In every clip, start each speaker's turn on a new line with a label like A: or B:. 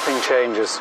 A: everything changes.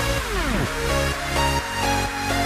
A: Thank you.